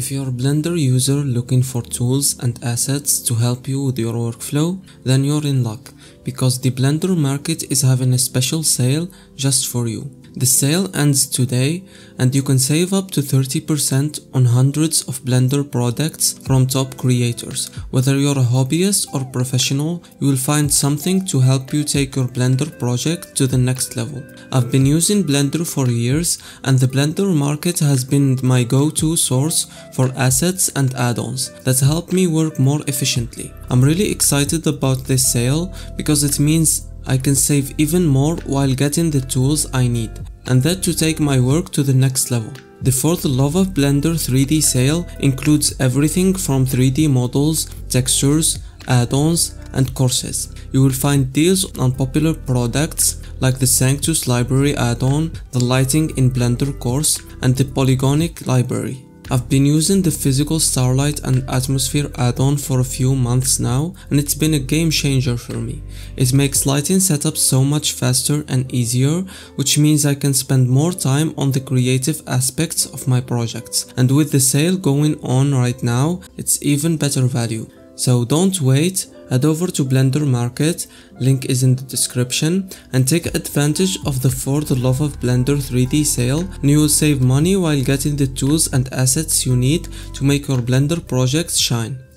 If you're a Blender user looking for tools and assets to help you with your workflow, then you're in luck because the Blender market is having a special sale just for you. The sale ends today and you can save up to 30% on hundreds of Blender products from top creators. Whether you're a hobbyist or professional, you will find something to help you take your Blender project to the next level. I've been using Blender for years and the Blender market has been my go-to source for assets and add-ons that help me work more efficiently. I'm really excited about this sale because it means I can save even more while getting the tools I need, and that to take my work to the next level. The For the Love of Blender 3D sale includes everything from 3D models, textures, add-ons, and courses. You will find deals on popular products like the Sanctus library add-on, the Lighting in Blender course, and the Polygonic library. I've been using the physical starlight and atmosphere add-on for a few months now and it's been a game changer for me. It makes lighting setup so much faster and easier which means I can spend more time on the creative aspects of my projects and with the sale going on right now it's even better value. So don't wait head over to Blender Market, link is in the description, and take advantage of the For the Love of Blender 3D sale and you will save money while getting the tools and assets you need to make your Blender projects shine.